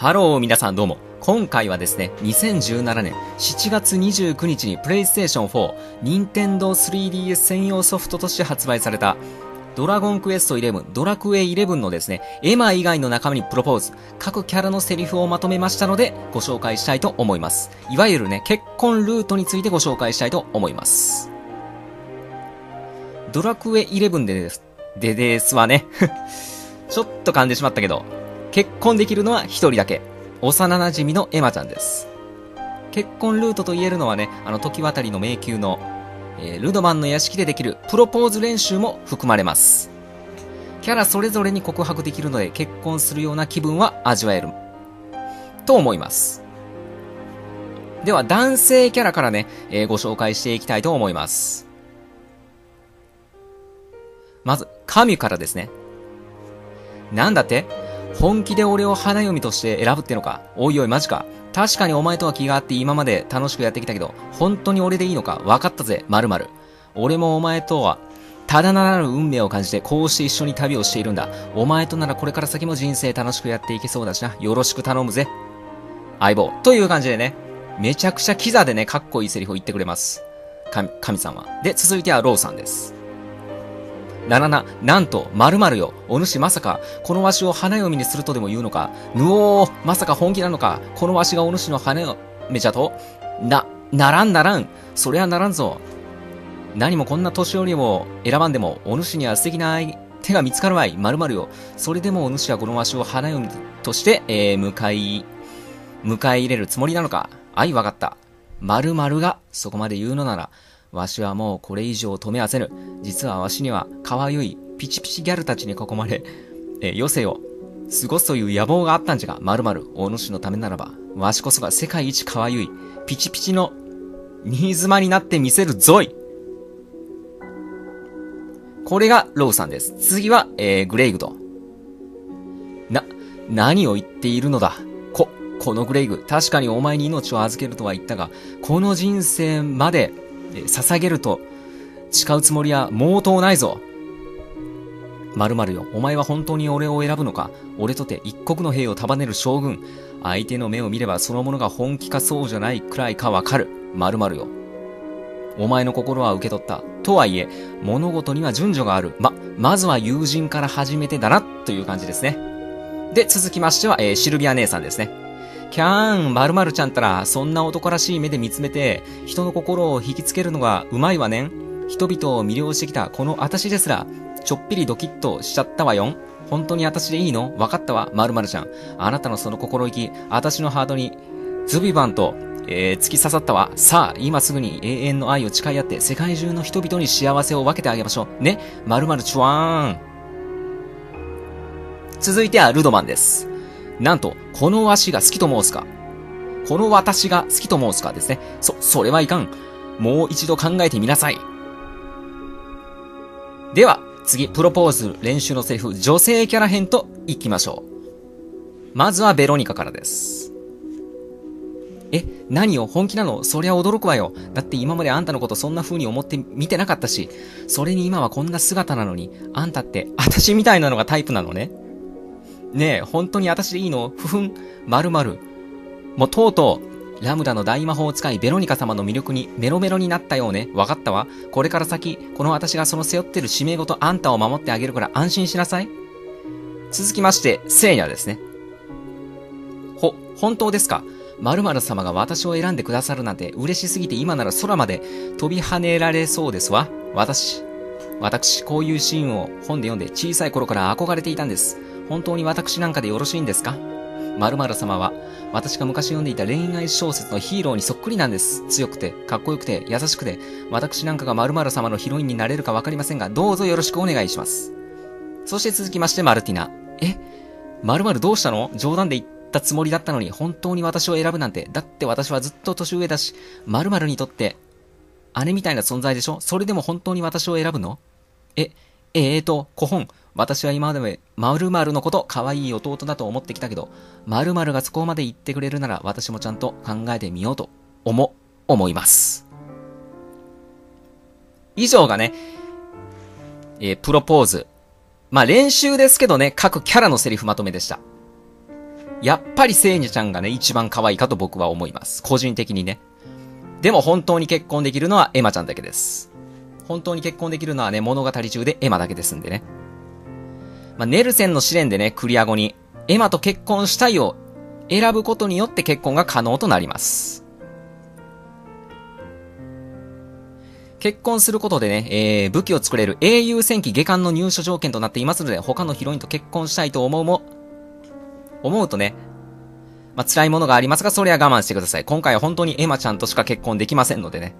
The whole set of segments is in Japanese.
ハロー皆さんどうも。今回はですね、2017年7月29日に PlayStation 4、Nintendo 3DS 専用ソフトとして発売された、ドラゴンクエスト11、ドラクエ11のですね、エマ以外の仲間にプロポーズ、各キャラのセリフをまとめましたので、ご紹介したいと思います。いわゆるね、結婚ルートについてご紹介したいと思います。ドラクエ11でです、でですわね。ちょっと噛んでしまったけど、結婚できるのは一人だけ。幼馴染のエマちゃんです。結婚ルートと言えるのはね、あの時渡りの迷宮の、えー、ルドマンの屋敷でできるプロポーズ練習も含まれます。キャラそれぞれに告白できるので結婚するような気分は味わえる。と思います。では男性キャラからね、えー、ご紹介していきたいと思います。まず、神からですね。なんだって？本気で俺を花嫁として選ぶってのか？おいおいマジか確かにお前とは気があって今まで楽しくやってきたけど、本当に俺でいいのか？分かったぜ、〇〇。俺もお前とは、ただならぬ運命を感じてこうして一緒に旅をしているんだ。お前とならこれから先も人生楽しくやっていけそうだしな。よろしく頼むぜ。相棒。という感じでね、めちゃくちゃキザでね、かっこいいセリフを言ってくれます。神、神さんは。で、続いてはローさんです。ななな、なんと、まるまるよ。お主まさか、このわしを花嫁にするとでも言うのか？ぬおー、まさか本気なのか？このわしがお主の花嫁じゃと？な、ならんならん。そりゃならんぞ。何もこんな年寄りを選ばんでも、お主には素敵な手が見つかるわい。まるまるよ。それでもお主はこのわしを花嫁として、えー、迎え、迎え入れるつもりなのか？あい、わかった。まるまるが、そこまで言うのなら、わしはもうこれ以上止めはせぬ。実はわしには可愛いピチピチギャルたちに囲まれ、え余生を過ごすという野望があったんじゃが、まるまるお主のためならば、わしこそが世界一可愛いピチピチの新妻になってみせるぞいこれがローさんです。次は、えー、グレイグと。な、何を言っているのだこ、このグレイグ、確かにお前に命を預けるとは言ったが、この人生までえ捧げると誓うつもりは毛頭ないぞ。〇〇よ、お前は本当に俺を選ぶのか？俺とて一国の兵を束ねる将軍。相手の目を見ればそのものが本気かそうじゃないくらいかわかる。〇〇よ。お前の心は受け取った。とはいえ、物事には順序がある。ま、まずは友人から始めてだな、という感じですね。で、続きましては、えー、シルビア姉さんですね。キャーン、〇〇ちゃんったら、そんな男らしい目で見つめて、人の心を引きつけるのがうまいわね。人々を魅了してきたこの私ですら、ちょっぴりドキッとしちゃったわよ本当に私でいいの？わかったわ、〇〇ちゃん。あなたのその心意気、私のハートに、ズビバンと、えー、突き刺さったわ。さあ、今すぐに永遠の愛を誓い合って、世界中の人々に幸せを分けてあげましょう。ね、〇〇チュワーン。続いてはルドマンです。なんと、このわしが好きと申すか。この私が好きと申すかですね。そ、それはいかん。もう一度考えてみなさい。では、次、プロポーズ練習のセリフ、女性キャラ編と行きましょう。まずはベロニカからです。え、何よ本気なの？そりゃ驚くわよ。だって今まであんたのことそんな風に思って見てなかったし、それに今はこんな姿なのに、あんたって私みたいなのがタイプなのね。ねえ、本当に私でいいの？ふふん、まるまる。もうとうとう、ラムダの大魔法使いベロニカ様の魅力にメロメロになったようね。わかったわ。これから先、この私がその背負ってる使命ごとあんたを守ってあげるから安心しなさい。続きまして、聖夜ですね。ほ、本当ですか？〇〇様が私を選んでくださるなんて嬉しすぎて今なら空まで飛び跳ねられそうですわ。私、私、こういうシーンを本で読んで小さい頃から憧れていたんです。本当に私なんかでよろしいんですか？〇〇様は、私が昔読んでいた恋愛小説のヒーローにそっくりなんです。強くて、かっこよくて、優しくて、私なんかが〇〇様のヒロインになれるかわかりませんが、どうぞよろしくお願いします。そして続きまして、マルティナ。え？〇〇どうしたの？冗談で言ったつもりだったのに、本当に私を選ぶなんて。だって私はずっと年上だし、〇〇にとって、姉みたいな存在でしょ？それでも本当に私を選ぶの？え、え？えーと、古本。私は今まで〇〇のこと可愛い弟だと思ってきたけど、〇〇がそこまで言ってくれるなら私もちゃんと考えてみようと思、思います。以上がね、えー、プロポーズ。まあ、練習ですけどね、各キャラのセリフまとめでした。やっぱりセーニちゃんがね、一番可愛いかと僕は思います。個人的にね。でも本当に結婚できるのはエマちゃんだけです。本当に結婚できるのはね、物語中でエマだけですんでね。まあ、ネルセンの試練でね、クリア後に、エマと結婚したいを選ぶことによって結婚が可能となります。結婚することでね、えー、武器を作れる英雄戦記下巻の入所条件となっていますので、他のヒロインと結婚したいと思うも、思うとね、まあ、辛いものがありますが、それは我慢してください。今回は本当にエマちゃんとしか結婚できませんのでね。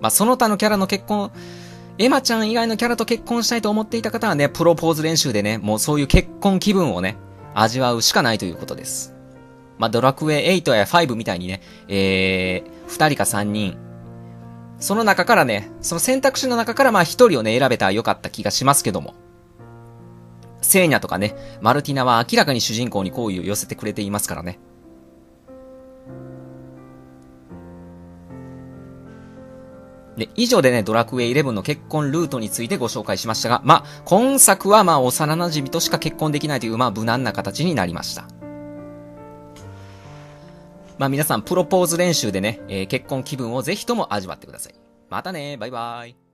まあ、その他のキャラの結婚、エマちゃん以外のキャラと結婚したいと思っていた方はね、プロポーズ練習でね、もうそういう結婚気分をね、味わうしかないということです。まあ、ドラクエ8や5みたいにね、えー、2人か3人、その中からね、その選択肢の中からまあ1人をね、選べたらよかった気がしますけども。セーニャとかね、マルティナは明らかに主人公に好意を寄せてくれていますからね。で、以上でね、ドラクエ11の結婚ルートについてご紹介しましたが、まあ、今作はまあ、幼馴染としか結婚できないという、まあ、無難な形になりました。まあ、皆さん、プロポーズ練習でね、えー、結婚気分をぜひとも味わってください。またねバイバイ。